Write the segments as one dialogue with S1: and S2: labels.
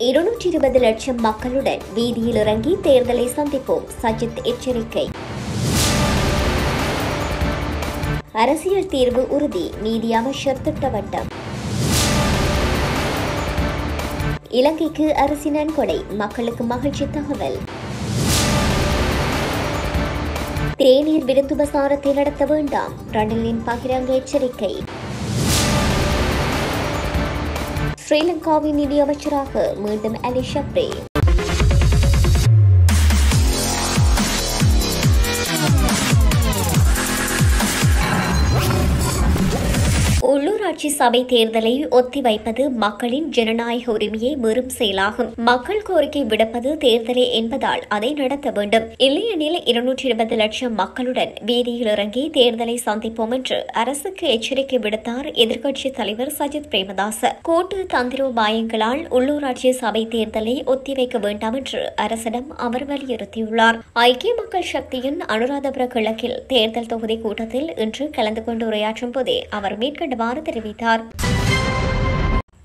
S1: இருநூற்றி இருபது லட்சம் மக்களுடன் வீதியில் இறங்கி தேர்தலை சந்திப்போம். சஜித் எச்சரிக்கை. அரசியல் தீர்வு உறுதி. நீதி அமைச்சர் திட்டவட்டம். இலங்கைக்கு அரசு நன்கொடை. மக்களுக்கு மகிழ்ச்சி தகவல். தேநீர் விருந்துபசாரத்தை நடத்த வேண்டாம். ரணிலின் பகிரங்க எச்சரிக்கை. ஸ்ரீலங்காவின் நிதியமைச்சராக மீண்டும் அலி ஷப்ரே உள்ளாட்சி சபை தேர்தலை ஒத்திவைப்பது மக்களின் ஜனநாயக உரிமையை மீறும் செயலாகும். மக்கள் கோரிக்கை விடுப்பது தேர்தலே என்பதால் அதை நடத்த வேண்டும். இல்லையெனில் இருநூற்றி இருபது லட்சம் மக்களுடன் வீதியில் இறங்கி தேர்தலை சந்திப்போம் என்று அரசுக்கு எச்சரிக்கை விடுத்தார் எதிர்க்கட்சித் தலைவர் சஜித் பிரேமதாச. கூட்டு தந்திரோபாயங்களால் உள்ளூராட்சி சபை தேர்தலை ஒத்திவைக்க வேண்டாம் என்று அரசிடம் அவர் வலியுறுத்தியுள்ளார். ஐக்கிய மக்கள் சக்தியின் அனுராதபுர கிழக்கில் தேர்தல் தொகுதி கூட்டத்தில் இன்று கலந்து கொண்டு உரையாற்றும் போதே அவர் மேற்கண்டவாறு தெரிவித்தார். खरीदार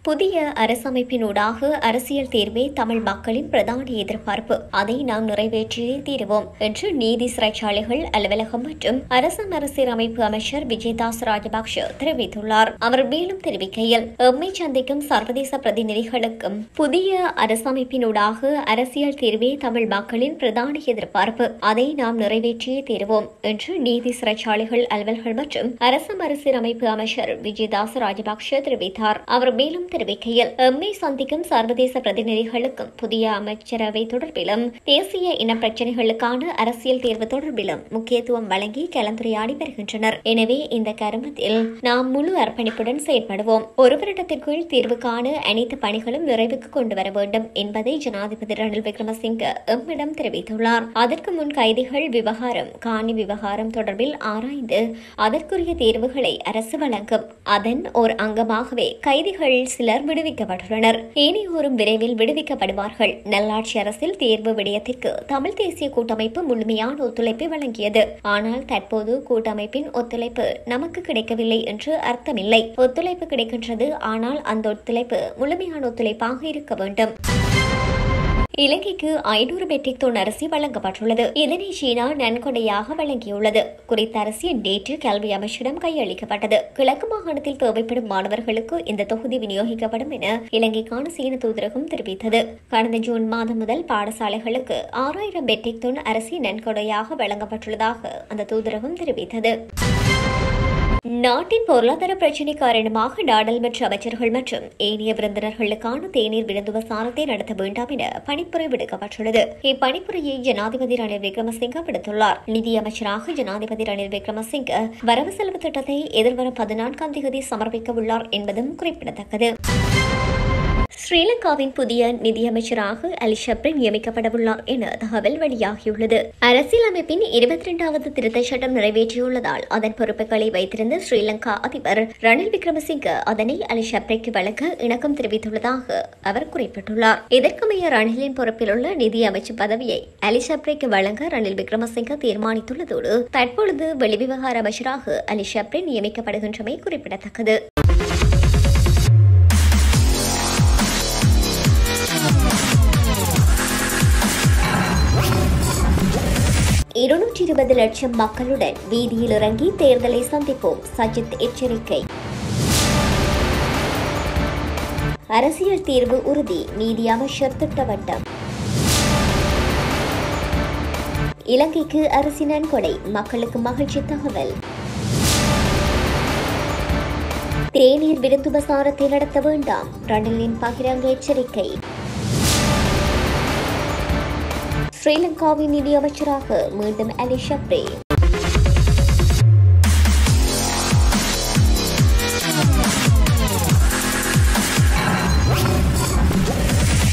S1: புதிய அரசமைப்பினூடாக அரசியல் தேர்வே தமிழ் மக்களின் பிரதான எதிர்பார்ப்பு. அதை நாம் நிறைவேற்றியே தீருவோம் என்று நீதி சிறைச்சாலைகள் அலுவலகம் மற்றும் அரச மறுசீரமைப்பு அமைச்சர் விஜயதாஸ் ராஜபக்ஷ தெரிவித்துள்ளார். அவர் மேலும் தெரிவிக்கையில் எம்மை சந்திக்கும் சர்வதேச பிரதிநிதிகளுக்கும் புதிய அரசமைப்பினூடாக அரசியல் தேர்வே தமிழ் மக்களின் பிரதான எதிர்பார்ப்பு. அதை நாம் நிறைவேற்றியே தீருவோம் என்று நீதி சிறைச்சாலைகள் அலுவல்கள் மற்றும் அரச மறுசீரமைப்பு அமைச்சர் விஜயதாஸ் ராஜபக்ஷ தெரிவித்தார். அவர் மேலும் தெரிவிக்கையில் எம்மை சந்திக்கும் சர்வதேச பிரதிநிதிகளுக்கும் புதிய அமைச்சரவை தொடர்பிலும் தேசிய இன பிரச்சினைகளுக்கான அரசியல் தேர்வு தொடர்பிலும் முக்கியத்துவம் வழங்கி கலந்துரையாடி வருகின்றனர். எனவே இந்த கருமத்தில் நாம் முழு அர்ப்பணிப்புடன் செயற்படுவோம். ஒரு வருடத்திற்குள் தீர்வு காண அனைத்து பணிகளும் நிறைவுக்கு கொண்டு வர வேண்டும் என்பதை ஜனாதிபதி ரணில் விக்ரமசிங்க எம்மிடம் தெரிவித்துள்ளார். அதற்கு முன் கைதிகள் விவகாரம் காணி விவகாரம் தொடர்பில் ஆராய்ந்து அதற்குரிய தீர்வுகளை அரசு வழங்கும். அதன் ஒரு அங்கமாகவே கைதிகள் சிலர் விடுவிக்கப்பட்டுள்ளனர். ஏனையோரும் விரைவில் விடுவிக்கப்படுவார்கள். நல்லாட்சி அரசில் தேர்வு விடயத்திற்கு தமிழ் தேசிய கூட்டமைப்பு முழுமையான ஒத்துழைப்பை வழங்கியது. ஆனால் தற்போது கூட்டமைப்பின் ஒத்துழைப்பு நமக்கு கிடைக்கவில்லை என்று அர்த்தமில்லை. ஒத்துழைப்பு கிடைக்கின்றது ஆனால் அந்த ஒத்துழைப்பு முழுமையான ஒத்துழைப்பாக இருக்க வேண்டும். இலங்கைக்கு ஐநூறு மெட்ரிக் தொன் அரிசி வழங்கப்பட்டுள்ளது. இதனை சீனா நன்கொடையாக வழங்கியுள்ளது. குறித்த அரிசி நேற்று கல்வி அமைச்சிடம் கையளிக்கப்பட்டது. கிழக்கு மாகாணத்தில் தேவைப்படும் மாணவர்களுக்கு இந்த தொகுதி விநியோகிக்கப்படும் என இலங்கைக்கான சீன தூதரகம் தெரிவித்தது. கடந்த ஜூன் மாதம் முதல் பாடசாலைகளுக்கு ஆறாயிரம் மெட்ரிக் தொன் அரிசி நன்கொடையாக வழங்கப்பட்டுள்ளதாக அந்த தூதரகம் தெரிவித்தது. நாட்டின் பொருளாதார பிரச்சினை காரணமாக நாடாளுமன்ற அமைச்சர்கள் மற்றும் ஏனைய விருந்தினர்களுக்கான தேநீர் விருந்துவசாரத்தை நடத்த வேண்டாம் என பணிப்புரை விடுக்கப்பட்டுள்ளது. இப்பணிப்புரையை ஜனாதிபதி ரணில் விக்ரமசிங்க விடுத்துள்ளார். நிதியமைச்சராக ஜனாதிபதி ரணில் விக்ரமசிங்க வரவு செலவு திட்டத்தை எதிர்வரும் பதினான்காம் தேதி சமர்ப்பிக்க உள்ளார் என்பதும் குறிப்பிடத்தக்கது. ஸ்ரீலங்காவின் புதிய நிதியமைச்சராக அலிஷப்ரின் நியமிக்கப்படவுள்ளார் என தகவல் வெளியாகியுள்ளது. அரசியலமைப்பின் இருபத்தி இரண்டாவது திருத்த சட்டம் நிறைவேற்றியுள்ளதால் அதன் பொறுப்புகளை வைத்திருந்த ஸ்ரீலங்கா அதிபர் ரணில் விக்ரமசிங்க அதனை அலிஷப்ரிக்கு வழங்க இணக்கம் தெரிவித்துள்ளதாக அவர் குறிப்பிட்டுள்ளார். இதற்கமைய ரணிலின் பொறுப்பில் உள்ள நிதி பதவியை அலிஷப்ரிக்கு வழங்க ரணில் விக்ரமசிங்க தீர்மானித்துள்ளதோடு தற்பொழுது வெளிவிவகார அமைச்சராக அலிஷப்ரின் நியமிக்கப்படுகின்றமை குறிப்பிடத்தக்கது. இருநூற்றி இருபது லட்சம் மக்களுடன் வீதியில் இறங்கி தேர்தலை சந்திப்போம். சஜித் எச்சரிக்கை. அரசியல் தீர்வு உறுதி. நீதி அமைச்சர் திட்டவட்டம். இலங்கைக்கு அரசு நன்கொடை. மக்களுக்கு மகிழ்ச்சி தகவல். தேநீர் விருந்துபசாரத்தை நடத்த வேண்டாம். ரணிலின் பகிரங்க எச்சரிக்கை. ஸ்ரீலங்காவின் நிதியமைச்சராக மீண்டும் அலி ஷப்ரே